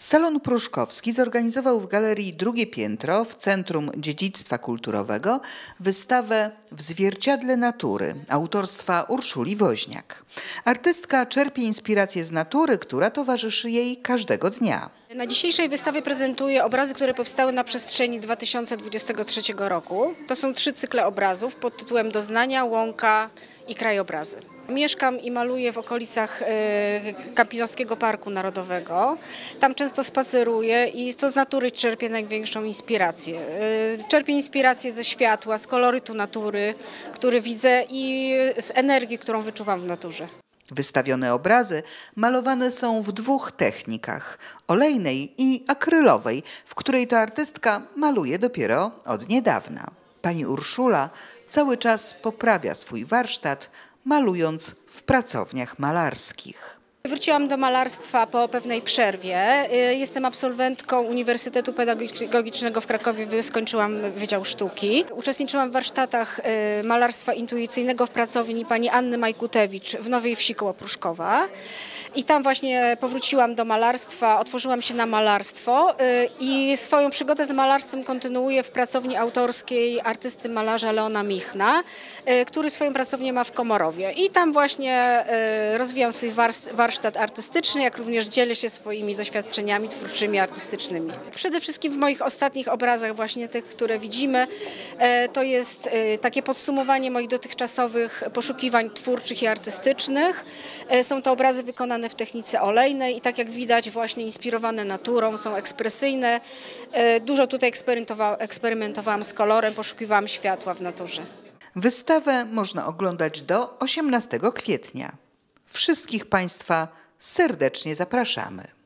Salon Pruszkowski zorganizował w galerii Drugie Piętro w Centrum Dziedzictwa Kulturowego wystawę W zwierciadle natury autorstwa Urszuli Woźniak. Artystka czerpie inspirację z natury, która towarzyszy jej każdego dnia. Na dzisiejszej wystawie prezentuję obrazy, które powstały na przestrzeni 2023 roku. To są trzy cykle obrazów pod tytułem Doznania, Łąka i Krajobrazy. Mieszkam i maluję w okolicach e, Kampilowskiego Parku Narodowego. Tam często spaceruję i to z natury czerpię największą inspirację. E, Czerpię inspirację ze światła, z kolorytu natury, który widzę i z energii, którą wyczuwam w naturze. Wystawione obrazy malowane są w dwóch technikach olejnej i akrylowej, w której to artystka maluje dopiero od niedawna. Pani Urszula cały czas poprawia swój warsztat, malując w pracowniach malarskich. Wróciłam do malarstwa po pewnej przerwie. Y, Jestem absolwentką Uniwersytetu Pedagogicznego w Krakowie, skończyłam Wydział Sztuki. Uczestniczyłam w warsztatach y, malarstwa intuicyjnego w pracowni pani Anny Majkutewicz w Nowej Wsi koło Pruszkowa. I tam właśnie powróciłam do malarstwa, otworzyłam się na malarstwo y, i swoją przygodę z malarstwem kontynuuję w pracowni autorskiej artysty malarza Leona Michna, który swoją pracownię ma w Komorowie. I tam właśnie rozwijam swój warst- warsztat artystyczny, jak również dzielę się swoimi doświadczeniami twórczymi, artystycznymi. Przede wszystkim w moich ostatnich obrazach, właśnie tych, które widzimy, e, to jest e, takie podsumowanie moich dotychczasowych poszukiwań twórczych i artystycznych. E, Są to obrazy wykonane w technice olejnej i tak jak widać właśnie inspirowane naturą, są ekspresyjne. Dużo tutaj eksperymentowa- eksperymentowałam z kolorem, poszukiwałam światła w naturze. Wystawę można oglądać do 18 kwietnia. Wszystkich Państwa serdecznie zapraszamy.